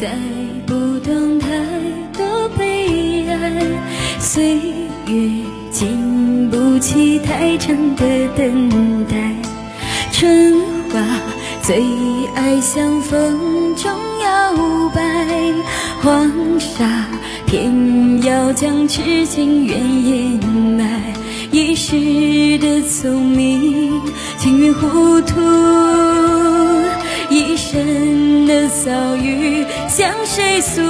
再不懂太多悲哀。岁月经不起太长的等待，春花最爱向风中摇摆，黄沙偏要将痴情缘掩埋。一时的聪明，情愿糊涂；小雨向谁诉